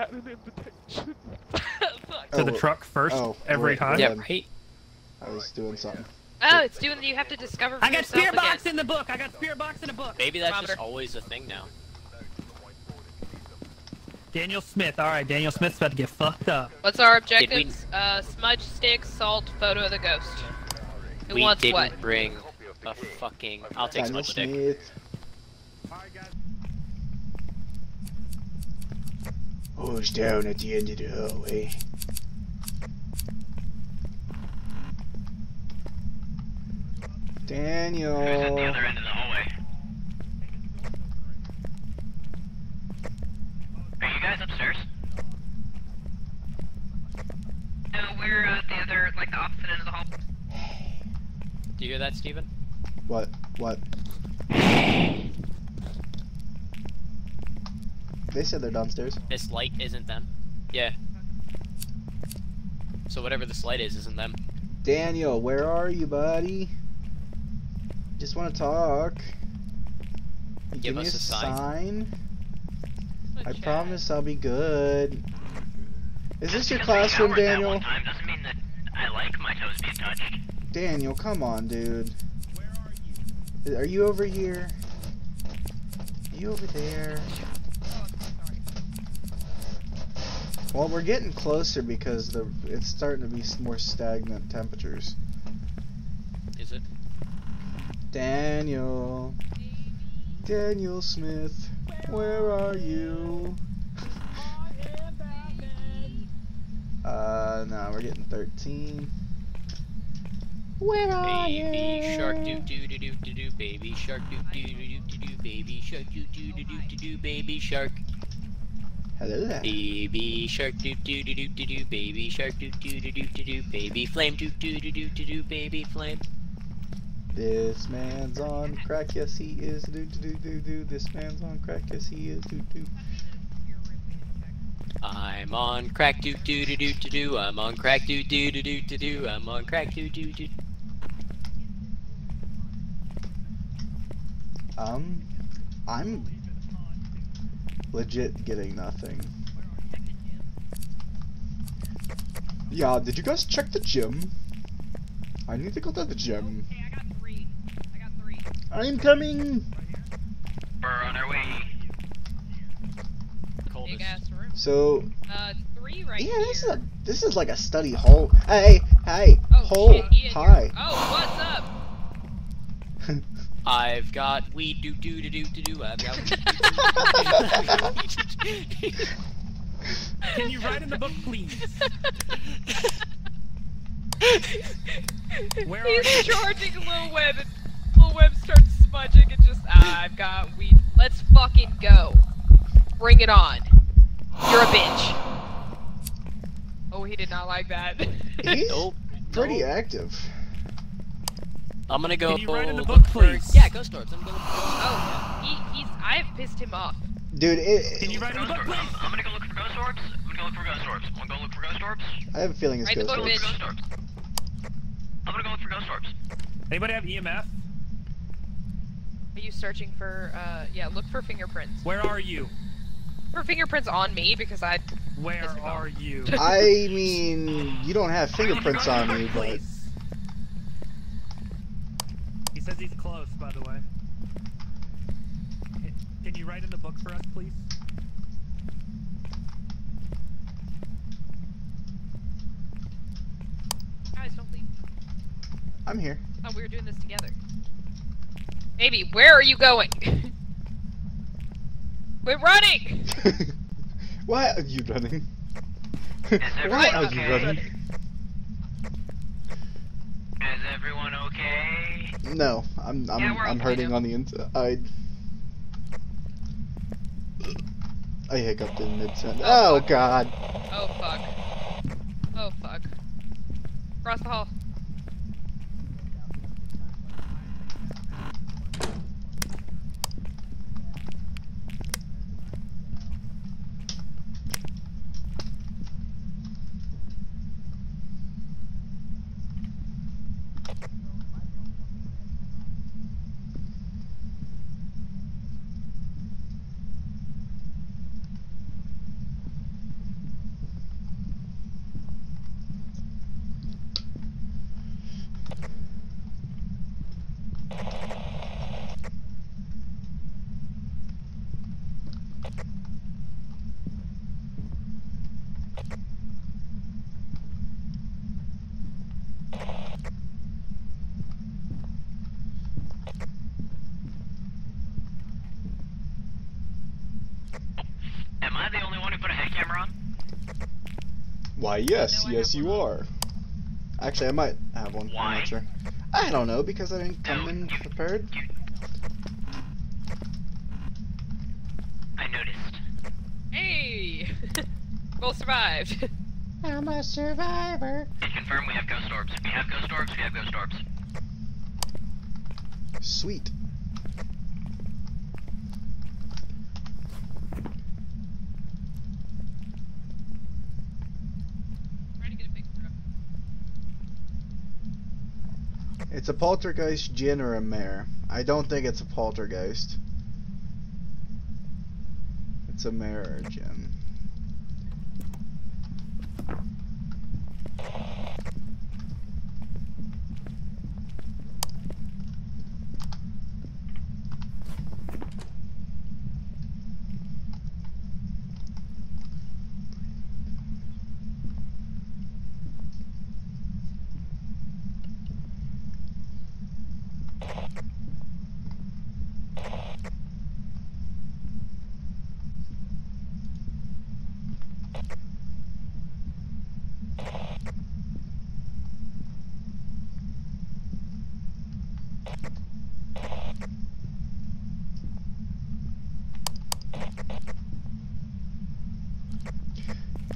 that an invitation? To the truck first oh, every wait, time. Yeah, right. I was doing something. Oh, it's doing. You have to discover. For I got yourself spirit box again. in the book. I got spirit box in the book. Maybe that's just always a thing now. Daniel Smith. All right, Daniel Smith's about to get fucked up. What's our we- objectives? Uh, smudge stick, salt, photo of the ghost. Who we wants didn't what? bring a fucking. I'll take Daniel smudge stick. Smith. Who's down at the end of the hallway? Daniel. Who's at the other end of the hallway? Are you guys upstairs? No, we're at the other, like the opposite end of the hall. Do you hear that, Steven? What? What? They said they're downstairs. This light isn't them. Yeah. So whatever this light is, isn't them. Daniel, where are you, buddy? Just want to talk. You Give me us a a sign. sign. I Chat. promise I'll be good. Is this your classroom, showered that Daniel? one time doesn't mean that I like my toes being touched. Daniel, come on, dude. Are you? Are you over here? Are you over there? Well, we're getting closer because the it's starting to be more stagnant temperatures. Is it? Daniel. Daniel Smith, where are you? Uh, no, we're getting 13. Where are you Baby you? shark doo doo doo doo doo doo baby shark doo doo doo doo doo doo baby shark doo doo doo doo doo doo baby shark Hello there. baby shark doo doo doo doo doo doo baby shark doo doo doo doo doo doo baby flame doo doo doo doo doo doo baby flame This man's on crack, yes he is. Do do do do do. This man's on crack, yes he is. Do do. I'm on crack doo doo doo doo doo doo I'm on crack doo doo doo doo doo doo I'm on crack doo doo doo Um, I'm legit getting nothing. Yeah, did you guys check the gym? I need to go to the gym. Okay, I got three. I got three. I'm coming. We're on our way. Coldest. So Uh, three right yeah, this is a this is like a study hall. Hey, hey, Oh hole. shit, Ian, Hi. Oh, what's up? I've got weed do do do do do. doo I've got weed Can you write in the book, please? Where are He's you? charging Lil Web, and Lil Web starts smudging and just, ah, I've got weed. Let's fucking go. Bring it on. You're a bitch. Oh, he did not like that. He's Nope. pretty Nope. active. I'm gonna go Can you write in the book, please? Yeah, ghost orbs. I'm gonna look for oh, he, he's. I've pissed him off. Dude, it, Can you write in the book, please? I'm, I'm gonna go look for ghost orbs. I'm gonna go look for ghost orbs. Wanna go look for ghost orbs? I have a feeling it's Write the ghost book, Look orbs. for ghost orbs. I'm gonna go look for ghost orbs. Anybody have EMF? Are you searching for? Uh, yeah, look for fingerprints. Where are you? For fingerprints on me because I. Where are you? I mean, you don't have fingerprints on you, but He says he's close, by the way. Can you write in the book for us, please? Guys, don't leave. I'm here. Oh, we were doing this together. Baby, where are you going? We're running. Why are you running? Why everyone are you running? Is everyone okay? No, I'm I'm Yeah, I'm okay hurting now. on the inside. I hiccuped in mid sentence. Oh, Oh god. Oh fuck. Oh fuck. Across the hall. Camera on? Why, yes, No, yes, you one. are. Actually, I might have one. I'm not sure. I don't know because I didn't come No, in you- prepared. You... I noticed. Hey! Both survived. I'm a survivor. And confirm we have ghost orbs. We have ghost orbs, we have ghost orbs. Sweet. Trying to get a picture of It's a poltergeist, Jinn, or a mare. I don't think it's a poltergeist. It's a mare or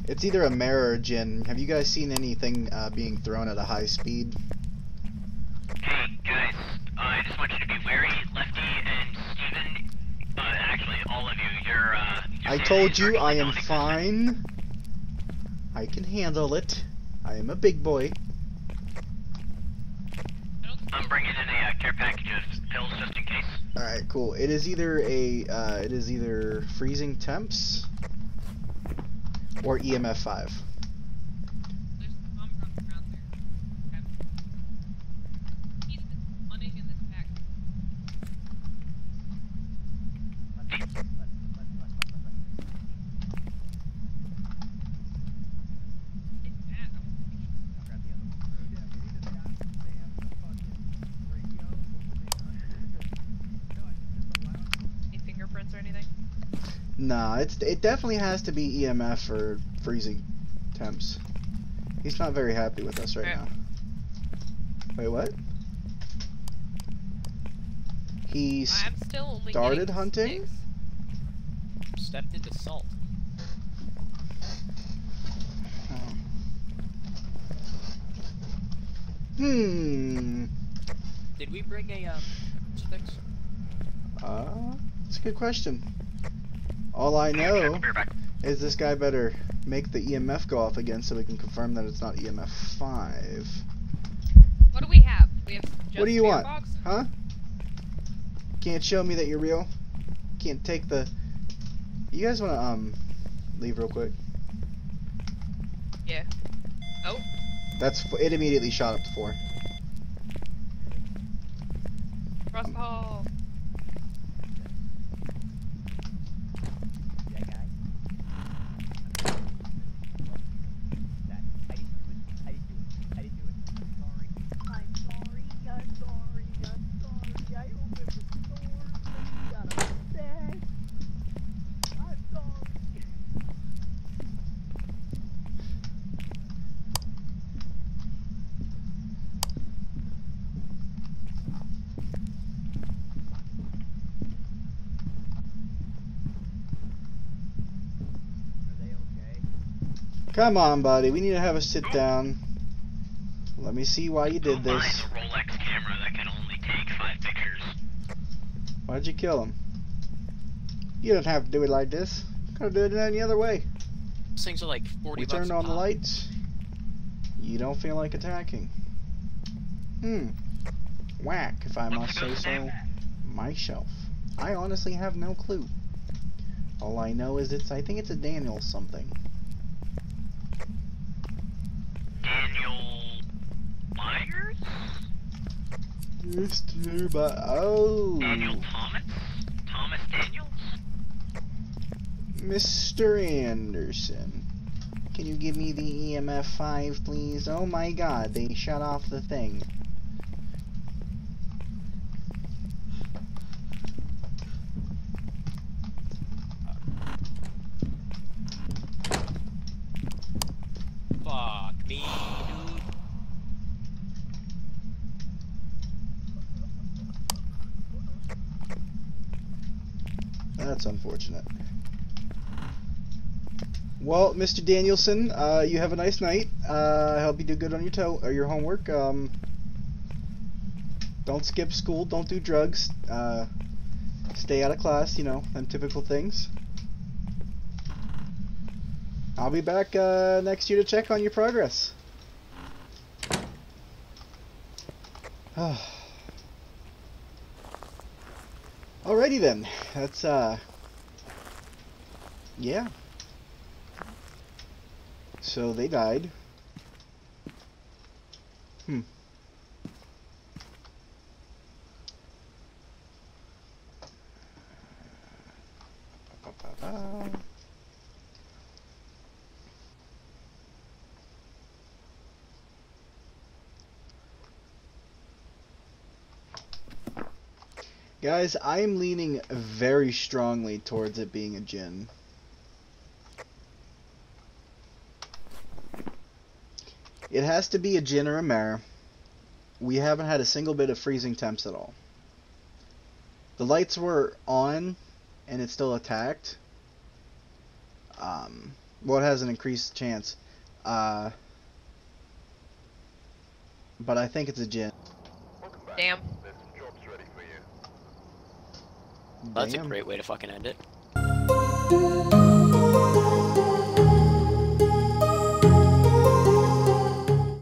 It's either a mare or a Jinn. Have you guys seen anything uh, being thrown at a high speed? Hey, guys, I just want you to be wary, Lefty and Steven. Uh, actually, all of you, you're, uh... your I told you I am fine. I can handle it. I am a big boy. I'm bringing in a uh, care package of pills just in case. Alright, cool. It is either a uh, it is either freezing temps or EMF 5. Nah, it's it definitely has to be EMF for freezing temps. He's not very happy with us right Yeah. now. Wait, what? He I'm still only started hunting? six. Stepped into salt. Hmm. Did we bring a um sticks? Uh, it's a good question. All I Hey, check the know is this guy better make the EMF go off again so we can confirm that it's not EMF 5. What do we have? We have just What do you want? box? Huh? Can't show me that you're real? Can't take the... You guys wanna, um, leave real quick? Yeah. Oh, That's, f- it immediately shot up to 4. cross the hall. I'm sorry, I'm sorry, I'm sorry. I hope it was sore. You got upset. I'm sorry. Come on, buddy. We need to have a sit down. Let me see why you did this. a Rolex camera that can only take five pictures? Why'd you kill him? You don't have to do it like this. Could have done it any other way. These things are like 40 We turned a on the lights. You don't feel like attacking. Hmm. Whack, if I What's must say ghost's so name? myself. I honestly have no clue. All I know is it's, I think it's a Daniel something. Daniel Myers? Mr. But oh, Daniel Thomas? Thomas Daniels? Mr. Anderson. Can you give me the EMF 5, please? Oh my god, they shut off the thing. That's unfortunate. Well, Mr. Danielson, uh, you have a nice night. Uh, I hope you do good on your or your homework. Um, don't skip school. Don't do drugs. Uh, stay out of class. You know, them typical things. I'll be back uh, next year to check on your progress. Alrighty then. That's uh yeah. So they died. Hmm. Guys, I am leaning very strongly towards it being a Jinn. It has to be a Jinn or a Mare. We haven't had a single bit of freezing temps at all. The lights were on and it still attacked. Um, well, it has an increased chance. Uh, but I think it's a Jinn. Damn. That's a great way to fucking end it.